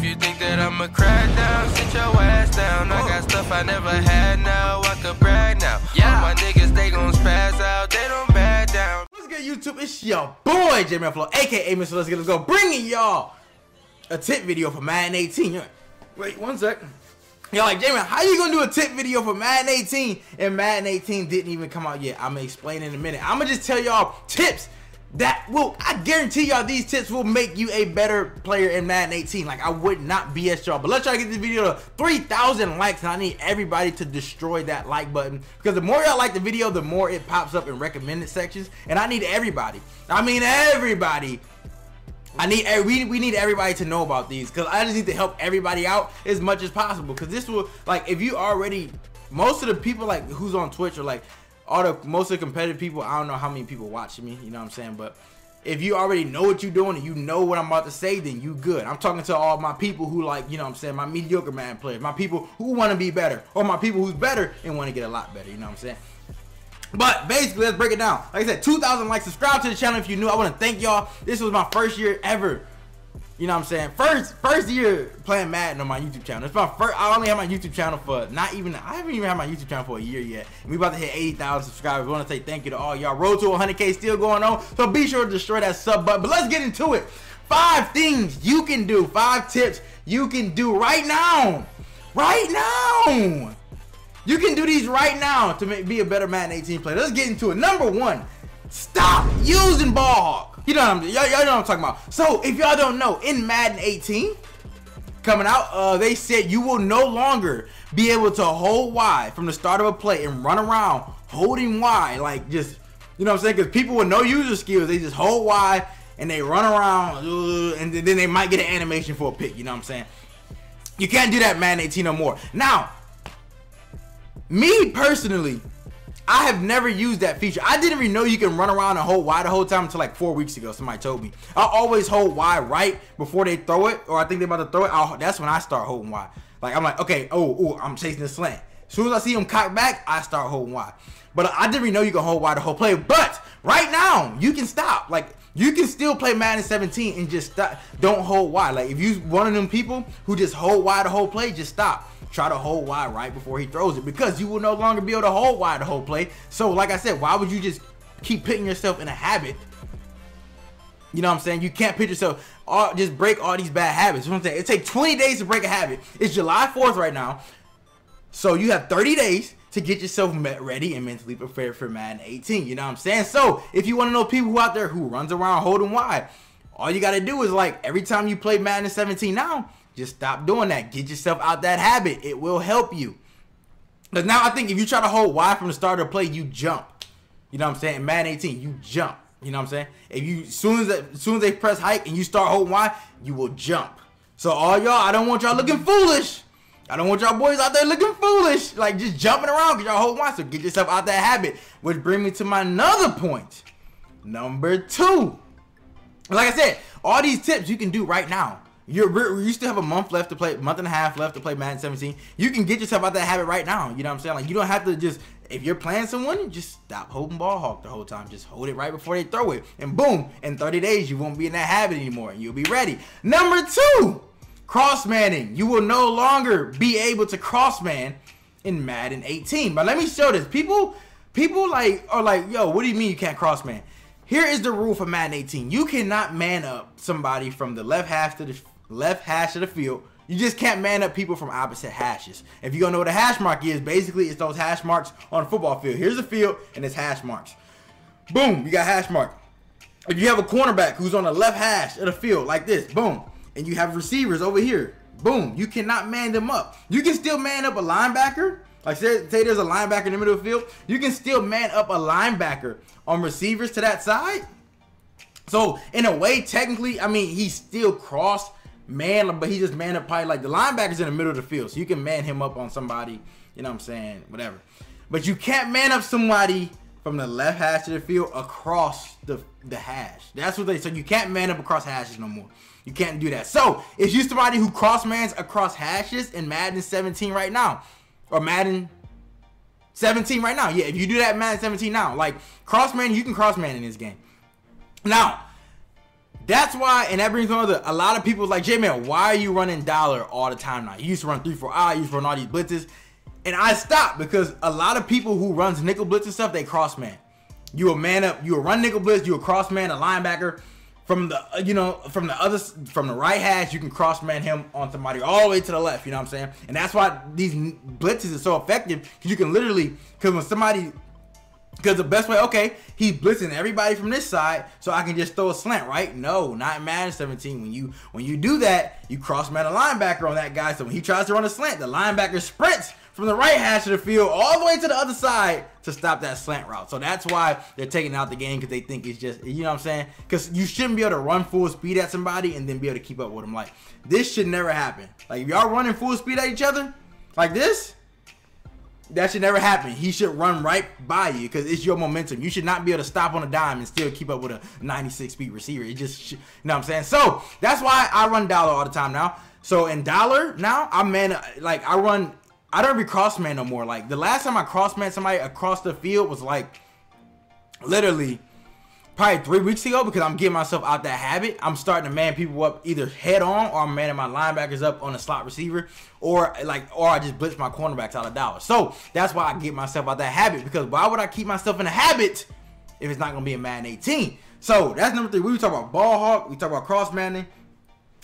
If you think that I'ma crack down, sit your ass down. I got stuff I never had now, I could brag now. Yeah. All my niggas, they gon' spaz out, they don't back down. What's good, YouTube? It's your boy, Jmellflo, aka Mr. Let's Get Let's Go, bringing y'all a tip video for Madden 18. Wait one second. Y'all like, J-Man, how you gonna do a tip video for Madden 18 and Madden 18 didn't even come out yet? I'm gonna explain in a minute. I'm gonna just tell y'all tips that will, I guarantee y'all these tips will make you a better player in Madden 18. Like, I would not BS y'all. But let's try to get this video to 3,000 likes, and I need everybody to destroy that like button. Because the more y'all like the video, the more it pops up in recommended sections. And I need everybody, I mean everybody, I need eh, we we need everybody to know about these because I just need to help everybody out as much as possible. Because this will like if you already most of the people like who's on Twitch are like all the most of the competitive people. I don't know how many people watching me. You know what I'm saying? But if you already know what you're doing and you know what I'm about to say, then you good. I'm talking to all my people who like, you know what I'm saying, my mediocre man players, my people who want to be better, or my people who's better and want to get a lot better. You know what I'm saying? But basically, let's break it down. Like I said, 2,000 likes. Subscribe to the channel if you're new. I want to thank y'all. This was my first year ever. You know what I'm saying? First first year playing Madden on my YouTube channel. It's my first. I only have my YouTube channel for not even. I haven't even had my YouTube channel for a year yet. And we about to hit 80,000 subscribers. We want to say thank you to all y'all. Road to 100K still going on. So be sure to destroy that sub button. But let's get into it. Five things you can do. Five tips you can do right now. Right now you can do these right now to make, be a better Madden 18 player. Let's get into it. Number one, stop using ball hawk. You know what I'm y'all, y'all know what I'm talking about. So if y'all don't know, in Madden 18 coming out, uh, they said you will no longer be able to hold Y from the start of a play and run around holding Y like just you know what I'm saying? Because people with no user skills, they just hold Y and they run around uh, and then they might get an animation for a pick. You know what I'm saying? You can't do that Madden 18 no more. Now, me personally, I have never used that feature. I didn't even know you can run around and hold Y the whole time until like four weeks ago. Somebody told me. I always hold Y right before they throw it, or I think they're about to throw it. I'll, that's when I start holding Y. Like I'm like, okay, oh, oh, I'm chasing the slant. As soon as I see him cock back, I start holding Y. But I didn't even know you can hold Y the whole play. But right now, you can stop. Like you can still play Madden 17 and just stop. Don't hold Y. Like if you one of them people who just hold Y the whole play, just stop try to hold Y right before he throws it because you will no longer be able to hold Y the whole play. So like I said, why would you just keep putting yourself in a habit? You know what I'm saying? You can't put yourself, all, just break all these bad habits. You know what I'm saying? It takes 20 days to break a habit. It's July 4th right now. So you have 30 days to get yourself ready and mentally prepared for Madden 18. You know what I'm saying? So if you want to know people who out there who runs around holding Y, all you got to do is like every time you play Madden 17 now, just stop doing that. Get yourself out that habit. It will help you. Because now I think if you try to hold Y from the start of play, you jump. You know what I'm saying? Madden 18, you jump. You know what I'm saying? If you soon as as soon as they press hike and you start holding Y, you will jump. So all y'all, I don't want y'all looking foolish. I don't want y'all boys out there looking foolish, like just jumping around because y'all hold Y. So get yourself out that habit. Which brings me to my another point. Number two. Like I said, all these tips you can do right now. You're you still have a month left to play, month and a half left to play Madden 17. You can get yourself out of that habit right now. You know what I'm saying? Like you don't have to just if you're playing someone, just stop holding ball hawk the whole time. Just hold it right before they throw it, and boom, in 30 days you won't be in that habit anymore, and you'll be ready. Number two, cross manning. You will no longer be able to cross man in Madden 18. But let me show this. People, people like are like, yo, what do you mean you can't cross man? Here is the rule for Madden 18. You cannot man up somebody from the left half to the left hash of the field. You just can't man up people from opposite hashes. If you don't know what a hash mark is, basically it's those hash marks on a football field. Here's the field and it's hash marks. Boom, you got hash mark. If you have a cornerback who's on the left hash of the field like this, boom, and you have receivers over here, boom, you cannot man them up. You can still man up a linebacker. Like say, say there's a linebacker in the middle of the field, you can still man up a linebacker on receivers to that side. So in a way, technically, I mean, he's still crossed man, but he just man up probably like the linebacker's in the middle of the field, so you can man him up on somebody. You know what I'm saying? Whatever. But you can't man up somebody from the left hash of the field across the the hash. That's what they so you can't man up across hashes no more. You can't do that. So if you somebody who cross mans across hashes in Madden 17 right now, or Madden 17 right now, yeah, if you do that Madden 17 now, like cross man, you can cross man in this game. Now That's why, and that brings me to a lot of people like, J man, why are you running dollar all the time now? You used to run three, four I, you used to run all these blitzes. And I stopped because a lot of people who runs nickel blitz and stuff, they cross man. You a man up, you a run nickel blitz, you a cross man, a linebacker. From the uh, you know from the other from the right hash, you can cross man him on somebody all the way to the left. You know what I'm saying? And that's why these blitzes are so effective because you can literally because when somebody because the best way, okay, he's blitzing everybody from this side, so I can just throw a slant, right? No, not in Madden 17. When you when you do that, you cross man a linebacker on that guy. So when he tries to run a slant, the linebacker sprints from the right half of the field all the way to the other side to stop that slant route. So that's why they're taking out the game because they think it's just, you know what I'm saying? Because you shouldn't be able to run full speed at somebody and then be able to keep up with them. Like this should never happen. Like if y'all running full speed at each other like this, that should never happen. He should run right by you because it's your momentum. You should not be able to stop on a dime and still keep up with a 96 speed receiver. It just, you know what I'm saying? So that's why I run dollar all the time now. So in dollar now, I'm man like I run. I don't be cross man no more. Like the last time I cross man somebody across the field was like literally probably three weeks ago because I'm getting myself out that habit. I'm starting to man people up either head on or I'm manning my linebackers up on a slot receiver or like or I just blitz my cornerbacks out of dollar. So that's why I get myself out that habit because why would I keep myself in a habit if it's not gonna be a Madden 18? So that's number three. We talk about ball hawk, we talk about cross manning,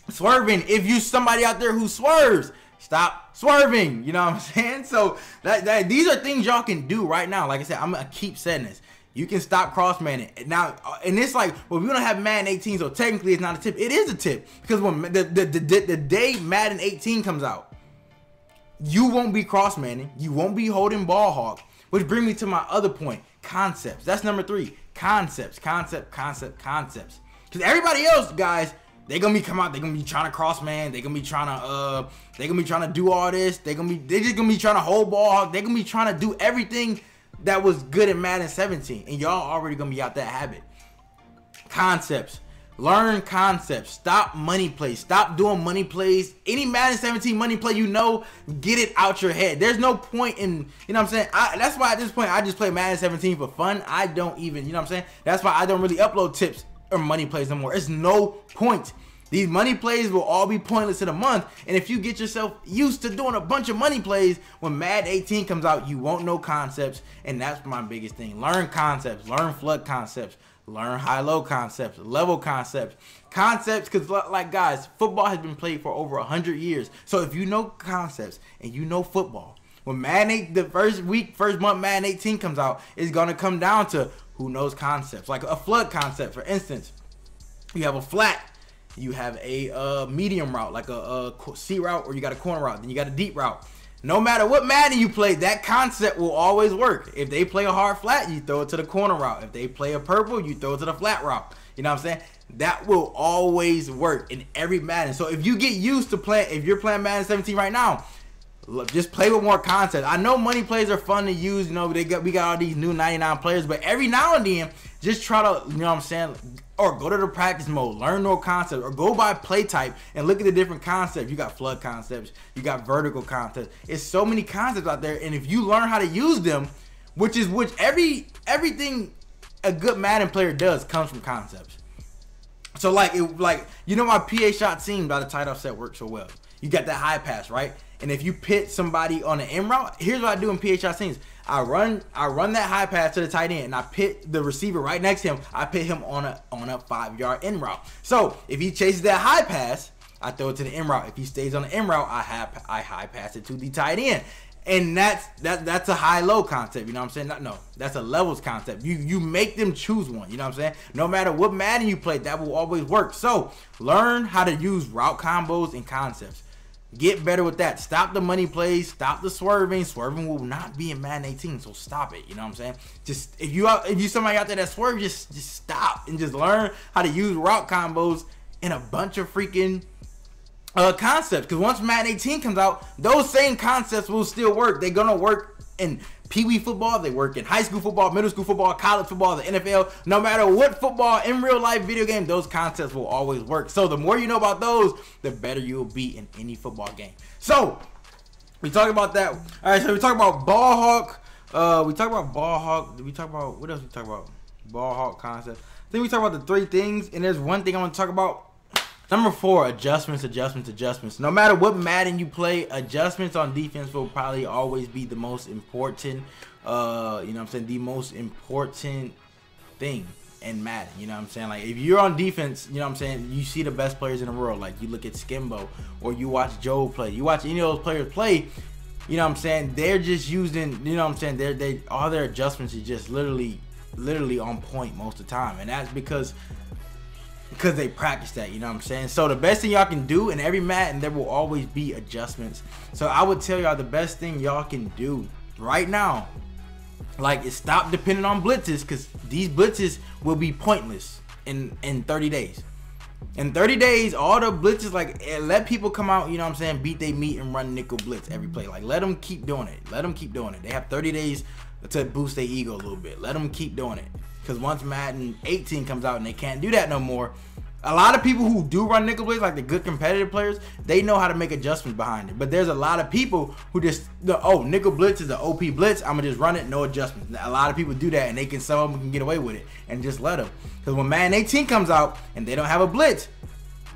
swerving. If you somebody out there who swerves, stop swerving. You know what I'm saying? So that, that these are things y'all can do right now. Like I said, I'm gonna keep saying this. You can stop cross manning now, uh, and it's like, well, we don't have Madden 18, so technically it's not a tip. It is a tip because when the the, the, the day Madden 18 comes out, you won't be cross manning, you won't be holding ball hawk, which brings me to my other point: concepts. That's number three. Concepts, concept, concept, concepts. Because everybody else, guys, they gonna be come out. They gonna be trying to cross man. They gonna be trying to uh. They gonna be trying to do all this. They gonna be. They just gonna be trying to hold ball. They gonna be trying to do everything that was good in Madden 17, and y'all already gonna be out that habit. Concepts. Learn concepts. Stop money plays. Stop doing money plays. Any Madden 17 money play you know, get it out your head. There's no point in, you know what I'm saying? I, that's why at this point I just play Madden 17 for fun. I don't even, you know what I'm saying? That's why I don't really upload tips or money plays no more. It's no point. These money plays will all be pointless in a month. And if you get yourself used to doing a bunch of money plays, when Mad 18 comes out, you won't know concepts. And that's my biggest thing. Learn concepts, learn flood concepts, learn high-low concepts, level concepts. Concepts, because like guys, football has been played for over 100 years. So if you know concepts and you know football, when Madden 8, the first week, first month Madden 18 comes out, it's going to come down to who knows concepts. Like a flood concept, for instance. You have a flat you have a uh, medium route, like a, a C route, or you got a corner route. Then you got a deep route. No matter what Madden you play, that concept will always work. If they play a hard flat, you throw it to the corner route. If they play a purple, you throw it to the flat route. You know what I'm saying? That will always work in every Madden. So if you get used to playing, if you're playing Madden 17 right now, look, just play with more content. I know money plays are fun to use. You know, they got we got all these new 99 players, but every now and then, just try to, you know what I'm saying, or go to the practice mode, learn no concept, or go by play type and look at the different concepts. You got flood concepts, you got vertical concepts. It's so many concepts out there, and if you learn how to use them, which is which every everything a good Madden player does comes from concepts. So like it like you know my PA shot seam by the tight offset works so well. You got that high pass, right? And if you pit somebody on an in route, here's what I do in PA shot. I run I run that high pass to the tight end and I pit the receiver right next to him. I pit him on a on a five yard in route. So if he chases that high pass, I throw it to the in route. If he stays on the in route, I have I high pass it to the tight end. And that's that that's a high low concept, you know what I'm saying? No, no, that's a levels concept. You you make them choose one, you know what I'm saying? No matter what Madden you play, that will always work. So learn how to use route combos and concepts. Get better with that. Stop the money plays. Stop the swerving. Swerving will not be in Madden 18, so stop it. You know what I'm saying? Just if you if you somebody out there that swerve, just just stop and just learn how to use route combos in a bunch of freaking uh, concepts. Because once Madden 18 comes out, those same concepts will still work. They're gonna work in Pee Wee football, they work in high school football, middle school football, college football, the NFL. No matter what football in real life video game, those concepts will always work. So the more you know about those, the better you'll be in any football game. So we talk about that. All right, so we talk about ball hawk. Uh, we talk about ball hawk. We talk about what else? We talk about ball hawk concept. think we talk about the three things, and there's one thing I want to talk about. Number four, adjustments, adjustments, adjustments. No matter what Madden you play, adjustments on defense will probably always be the most important. Uh, you know, what I'm saying the most important thing in Madden. You know what I'm saying? Like if you're on defense, you know what I'm saying, you see the best players in the world. Like you look at Skimbo or you watch Joe play. You watch any of those players play, you know what I'm saying? They're just using, you know what I'm saying? They're they all their adjustments is just literally literally on point most of the time. And that's because because they practice that, you know what I'm saying? So the best thing y'all can do in every mat, and there will always be adjustments. So I would tell y'all the best thing y'all can do right now like, is stop depending on blitzes because these blitzes will be pointless in in 30 days. In 30 days, all the blitzes, like, eh, let people come out, you know what I'm saying, beat they meat and run nickel blitz every play. Like, let them keep doing it. Let them keep doing it. They have 30 days to boost their ego a little bit. Let them keep doing it. Because once Madden 18 comes out and they can't do that no more, a lot of people who do run nickel blitz, like the good competitive players, they know how to make adjustments behind it. But there's a lot of people who just, oh, nickel blitz is an OP blitz. I'm gonna just run it, no adjustments. A lot of people do that, and they can some of them can get away with it and just let them. Because when Madden 18 comes out and they don't have a blitz,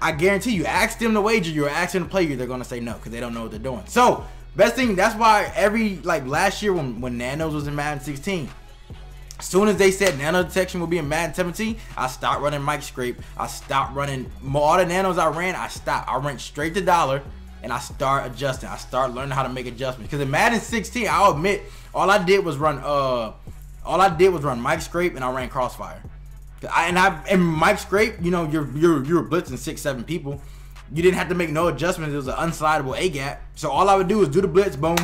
I guarantee you, ask them to wager, you're asking to play you, they're gonna say no because they don't know what they're doing. So best thing, that's why every like last year when when Nanos was in Madden 16 soon as they said nano detection will be in Madden 17, I stopped running Mike Scrape. I stopped running all the nanos I ran. I stopped. I went straight to dollar and I start adjusting. I start learning how to make adjustments. Because in Madden 16, I'll admit, all I did was run. Uh, all I did was run Mike Scrape and I ran Crossfire. I, and I and Mike Scrape, you know, you're you're you're blitzing six seven people. You didn't have to make no adjustments. It was an unslidable A gap. So all I would do is do the blitz, boom.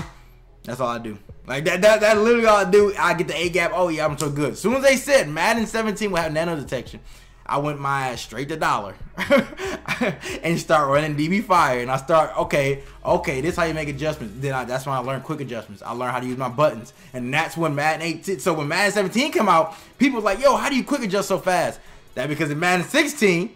That's all I do. Like that, that, that literally all I do. I get the A gap. Oh yeah, I'm so good. As soon as they said Madden 17 will have nano detection, I went my ass straight to dollar and start running DB fire. And I start okay, okay, this how you make adjustments. Then I, that's when I learned quick adjustments. I learned how to use my buttons, and that's when Madden 18. So when Madden 17 come out, people like, yo, how do you quick adjust so fast? That because in Madden 16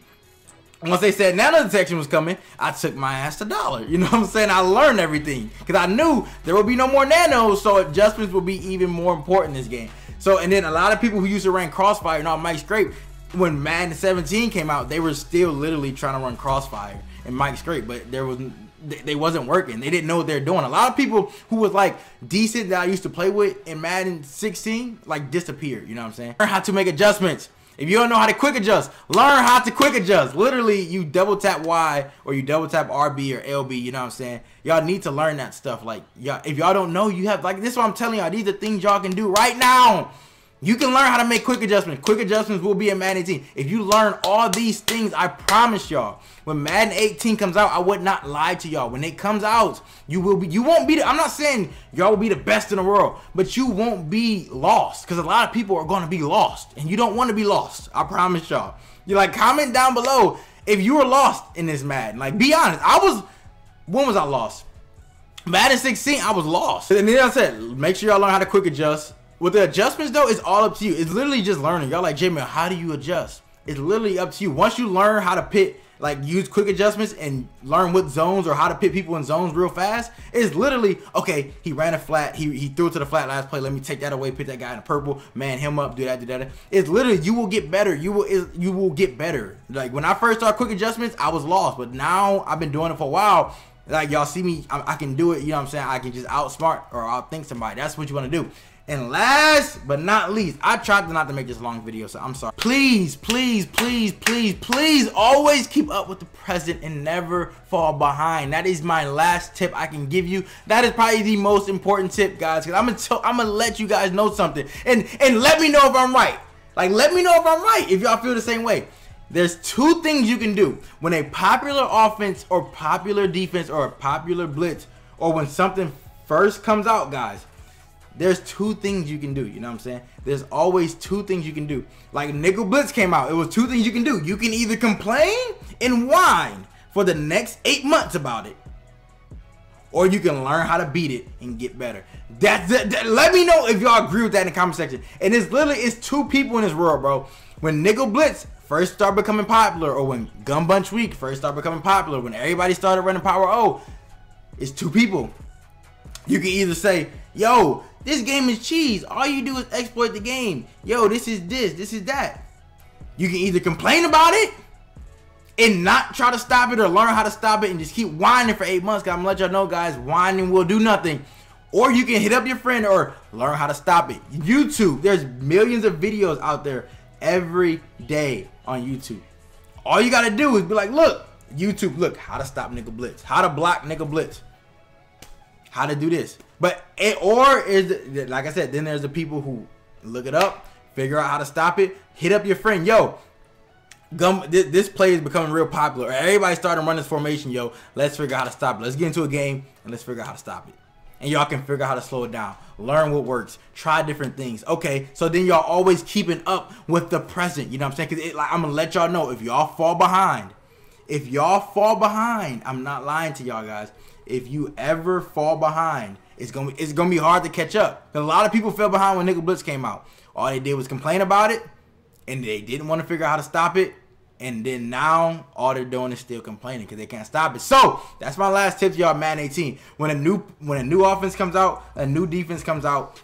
once they said nano detection was coming, I took my ass to dollar. You know what I'm saying? I learned everything because I knew there would be no more nanos, so adjustments would be even more important in this game. So, and then a lot of people who used to run Crossfire and all Mike Scrape, when Madden 17 came out, they were still literally trying to run Crossfire and Mike Scrape, but there was they wasn't working. They didn't know what they're doing. A lot of people who was like decent that I used to play with in Madden 16 like disappeared. You know what I'm saying? Learn how to make adjustments. If you don't know how to quick adjust, learn how to quick adjust. Literally, you double tap Y or you double tap RB or LB. You know what I'm saying? Y'all need to learn that stuff. Like, y'all, if y'all don't know, you have like this. Is what I'm telling y'all. These are things y'all can do right now. You can learn how to make quick adjustments. Quick adjustments will be in Madden 18. If you learn all these things, I promise y'all, when Madden 18 comes out, I would not lie to y'all. When it comes out, you will be you won't be the, I'm not saying y'all will be the best in the world, but you won't be lost cuz a lot of people are going to be lost and you don't want to be lost. I promise y'all. You like comment down below if you were lost in this Madden. Like be honest. I was when was I lost? Madden 16, I was lost. And then I said, make sure y'all learn how to quick adjust with the adjustments though, it's all up to you. It's literally just learning. Y'all like, Jamie, how do you adjust? It's literally up to you. Once you learn how to pit, like use quick adjustments and learn what zones or how to pit people in zones real fast, it's literally, okay, he ran a flat, he, he threw it to the flat last play. Let me take that away, put that guy in the purple, man him up, do that, do that. It's literally, you will get better. You will, you will get better. Like when I first started quick adjustments, I was lost, but now I've been doing it for a while. Like y'all see me, I, I can do it. You know what I'm saying? I can just outsmart or outthink somebody. That's what you want to do. And last but not least, I tried not to make this long video, so I'm sorry. Please, please, please, please, please always keep up with the present and never fall behind. That is my last tip I can give you. That is probably the most important tip, guys, because I'm gonna tell, I'm gonna let you guys know something. And and let me know if I'm right. Like let me know if I'm right, if y'all feel the same way. There's two things you can do when a popular offense or popular defense or a popular blitz or when something first comes out, guys there's two things you can do. You know what I'm saying? There's always two things you can do. Like Nickel Blitz came out. It was two things you can do. You can either complain and whine for the next eight months about it, or you can learn how to beat it and get better. That's that, let me know if y'all agree with that in the comment section. And it's literally it's two people in this world, bro. When Nickel Blitz first started becoming popular, or when Gun Bunch Week first started becoming popular, when everybody started running Power O, it's two people. You can either say, yo, this game is cheese. All you do is exploit the game. Yo, this is this, this is that. You can either complain about it and not try to stop it or learn how to stop it and just keep whining for eight months. Cause I'm gonna let y'all know, guys, whining will do nothing. Or you can hit up your friend or learn how to stop it. YouTube, there's millions of videos out there every day on YouTube. All you gotta do is be like, look, YouTube, look, how to stop nickel blitz, how to block nickel blitz, how to do this. But it, or is like I said, then there's the people who look it up, figure out how to stop it, hit up your friend, yo. Gum, this, this play is becoming real popular. Everybody starting running this formation, yo. Let's figure out how to stop it. Let's get into a game and let's figure out how to stop it and y'all can figure out how to slow it down learn what works try different things okay so then y'all always keeping up with the present you know what i'm saying because like i'm gonna let y'all know if y'all fall behind if y'all fall behind i'm not lying to y'all guys if you ever fall behind it's gonna it's gonna be hard to catch up Cause a lot of people fell behind when nickel blitz came out all they did was complain about it and they didn't want to figure out how to stop it and then now all they're doing is still complaining because they can't stop it. So that's my last tip to y'all, Madden 18. When a new when a new offense comes out, a new defense comes out,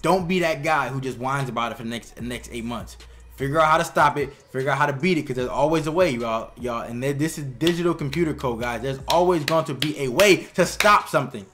don't be that guy who just whines about it for the next the next eight months. Figure out how to stop it. Figure out how to beat it because there's always a way, y'all. Y'all, and this is digital computer code, guys. There's always going to be a way to stop something.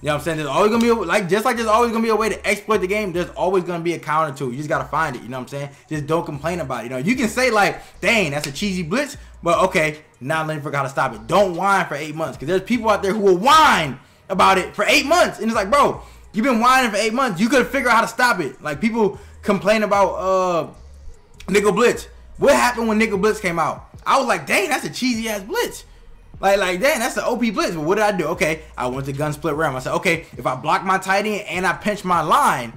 You know what I'm saying? There's always gonna be a, like just like there's always gonna be a way to exploit the game. There's always gonna be a counter to it. You just gotta find it. You know what I'm saying? Just don't complain about it. You know, you can say like, "Dang, that's a cheesy blitz," but okay, now let me figure how to stop it. Don't whine for eight months because there's people out there who will whine about it for eight months, and it's like, bro, you've been whining for eight months. You could figure out how to stop it. Like people complain about uh nickel blitz. What happened when nickel blitz came out? I was like, dang, that's a cheesy ass blitz. Like, like, dang, that's the OP blitz. But what did I do? Okay, I went to gun split ram. I said, okay, if I block my tight end and I pinch my line,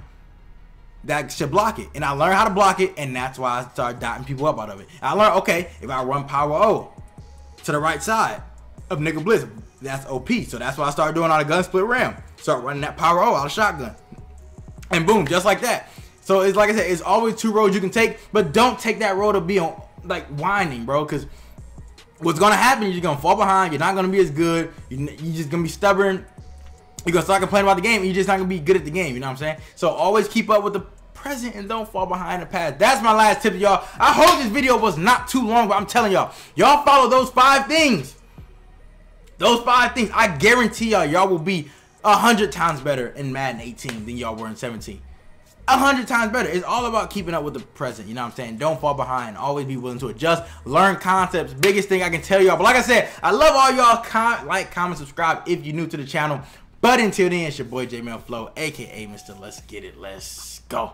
that should block it. And I learned how to block it, and that's why I started dotting people up out of it. I learned, okay, if I run power O to the right side of nickel blitz, that's OP. So that's why I started doing all the gun split ram. Start running that power O out of shotgun. And boom, just like that. So it's like I said, it's always two roads you can take, but don't take that road of being like whining, bro, because what's gonna happen? You're gonna fall behind. You're not gonna be as good. You're just gonna be stubborn. You're gonna start complaining about the game. you're just not gonna be good at the game. You know what I'm saying? So always keep up with the present and don't fall behind the past. That's my last tip y'all. I hope this video was not too long, but I'm telling y'all, y'all follow those five things. Those five things, I guarantee y'all, y'all will be a hundred times better in Madden 18 than y'all were in 17 a hundred times better. It's all about keeping up with the present. You know what I'm saying? Don't fall behind. Always be willing to adjust. Learn concepts. Biggest thing I can tell y'all. But like I said, I love all y'all. Like, comment, subscribe if you're new to the channel. But until then, it's your boy J Flow, aka Mr. Let's Get It. Let's go.